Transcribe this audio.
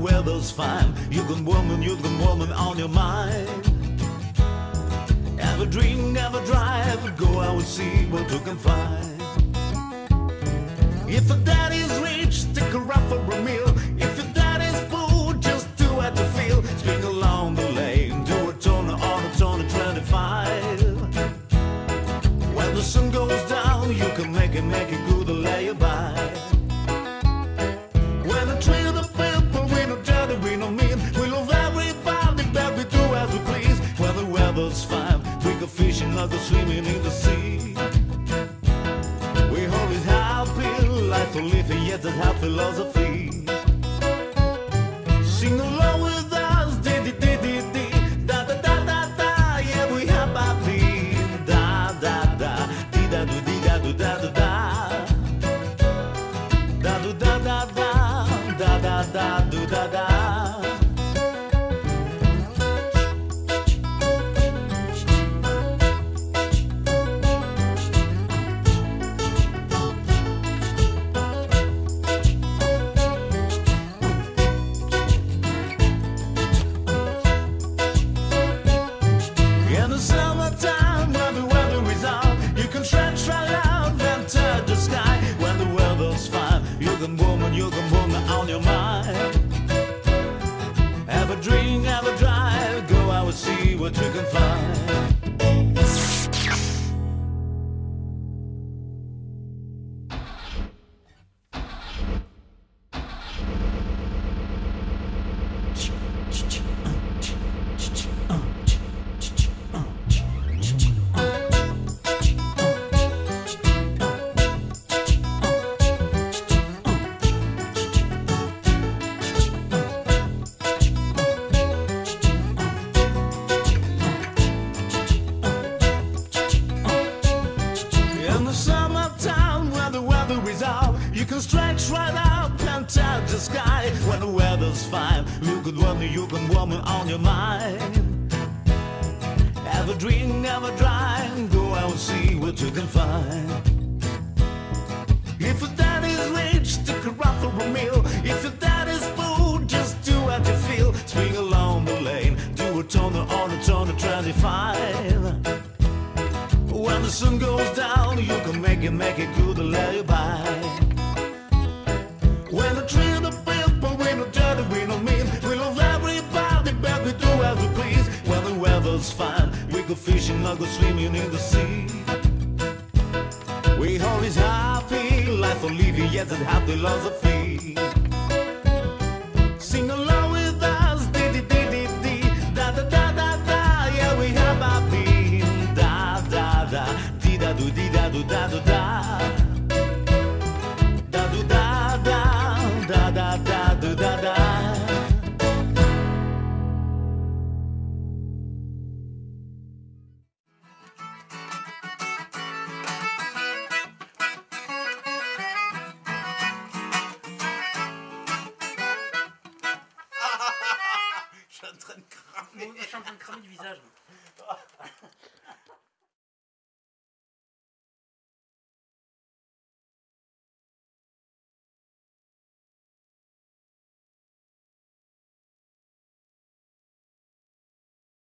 weather's fine. You can woman, you can woman on your mind. Have a drink, have a drive, go out and see what you can find. If a daddy's rich, her out for a meal. If your daddy's poor, just do what you feel. Swing along the lane, do a turn on a turn of 25. When the sun goes down, you can make it, make it good lay you weather's fine, we go fishing like go swimming in the sea. We always happy, life for living, yet that's our philosophy. Sing along with us, di di di di, da da da da da, yeah we happy, da da da, di da do di da do da do da. Da do da da da, da da da do da da. You can woman on your mind. Have a drink, have a can stretch right out and touch the sky. When the weather's fine, you can woman, you can woman on your mind. Have a drink, have a drive, go out and see what you can find. If your daddy's rich, take her out for a meal. If your daddy's poor, just do what you feel. Swing along the lane, do a turn on a of 25. When the sun goes down, you can make it, make it good to weather's we go fishing or go swimming in the sea. We always happy, life for living, yes, that have philosophy. Sing along with us, di di di di di, da da da da da, yeah we have happy, da da da, di da do di da do da do da suis en train de cramer. Je suis en train de cramer du visage.